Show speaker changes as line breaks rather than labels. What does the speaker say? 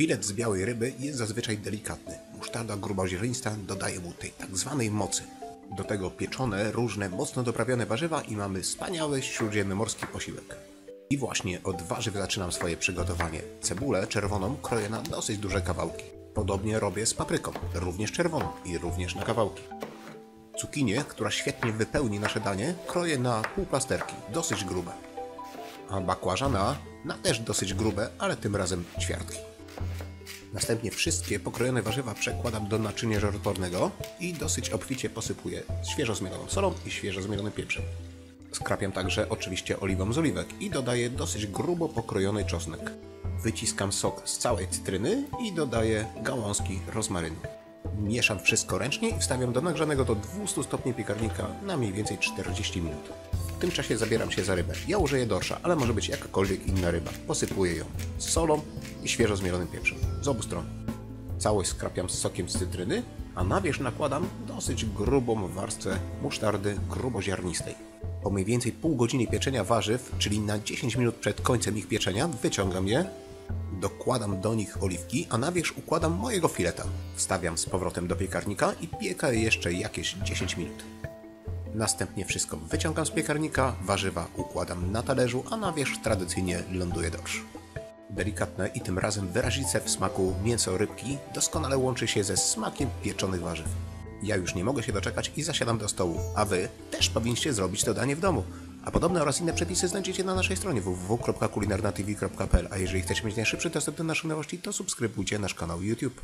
Filet z białej ryby jest zazwyczaj delikatny. Musztarda gruboziarnista dodaje mu tej tak zwanej mocy. Do tego pieczone, różne, mocno doprawione warzywa i mamy wspaniały śródziemnomorski posiłek. I właśnie od warzyw zaczynam swoje przygotowanie. Cebulę czerwoną kroję na dosyć duże kawałki. Podobnie robię z papryką, również czerwoną i również na kawałki. Cukinię, która świetnie wypełni nasze danie, kroję na półplasterki, dosyć grube. A bakłażana na też dosyć grube, ale tym razem ćwiartki. Następnie wszystkie pokrojone warzywa przekładam do naczynia żarotwornego i dosyć obficie posypuję świeżo zmieloną solą i świeżo zmielonym pieprzem. Skrapiam także oczywiście oliwą z oliwek i dodaję dosyć grubo pokrojony czosnek. Wyciskam sok z całej cytryny i dodaję gałązki rozmarynu. Mieszam wszystko ręcznie i wstawiam do nagrzanego do 200 stopni piekarnika na mniej więcej 40 minut. W tym czasie zabieram się za rybę. Ja użyję dorsza, ale może być jakakolwiek inna ryba. Posypuję ją z solą i świeżo zmielonym pieprzem. Z obu stron. Całość skrapiam z sokiem z cytryny, a na wierzch nakładam dosyć grubą warstwę musztardy gruboziarnistej. Po mniej więcej pół godziny pieczenia warzyw, czyli na 10 minut przed końcem ich pieczenia, wyciągam je, dokładam do nich oliwki, a na wierzch układam mojego fileta. Wstawiam z powrotem do piekarnika i piekę jeszcze jakieś 10 minut. Następnie wszystko wyciągam z piekarnika, warzywa układam na talerzu, a na wierzch tradycyjnie ląduje dorsz. Delikatne i tym razem wyrazice w smaku mięso rybki doskonale łączy się ze smakiem pieczonych warzyw. Ja już nie mogę się doczekać i zasiadam do stołu, a wy też powinniście zrobić to danie w domu. A podobne oraz inne przepisy znajdziecie na naszej stronie www.kulinarnatv.pl, a jeżeli chcecie mieć najszybszy dostęp do naszych nowości, to subskrybujcie nasz kanał YouTube.